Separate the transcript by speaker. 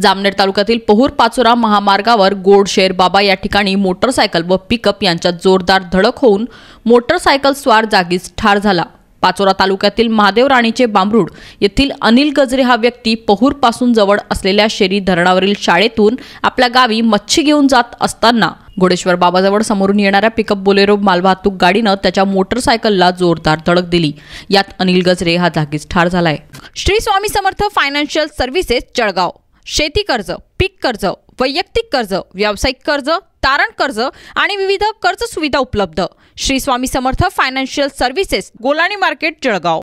Speaker 1: जामनेर तालुक्यातील पहूर पाचोरा महामार्गावर गोडशेर बाबा या ठिकाणी मोटरसायकल व पिकअप यांच्यात जोरदार धडक होऊन मोटरसायकल स्वार जागीच ठार झाला. पाचोरा तालुक्यातील महादेव राणीचे बांबरूड येथील अनिल गजरे हा व्यक्ती पहूरपासून जवळ असलेल्या शेरी धरणावरील शाळेतून आपल्या गावी मच्छी घेऊन जात असताना घोडेश्वर बाबाजवळ समोरून येणाऱ्या पिकअप बोलेरो मालवाहतूक गाडीनं त्याच्या मोटरसायकलला जोरदार धडक दिली. यात अनिल गजरे हा जागीच ठार झालाय. Shri Swami Samarth financial services Jalgaon. शेती कर्ज पीक कर्ज वैयक्तिक कर्ज व्यावसायिक कर्ज तारण कर्ज आणि विविध कर्ज सुविधा उपलब्ध. Shri Swami Samarth financial services Golani market Jalgaon.